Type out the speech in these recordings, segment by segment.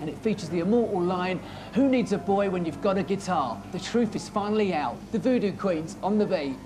And it features the immortal line, Who needs a boy when you've got a guitar? The truth is finally out. The Voodoo Queens on the beat.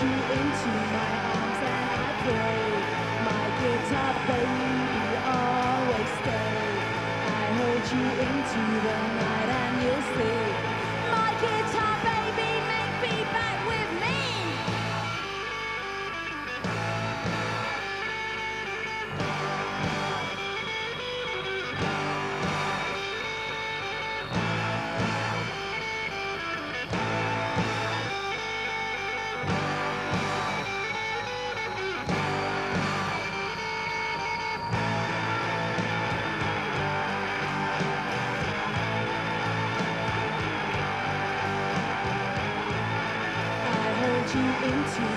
Into my arms and I pray my guitar into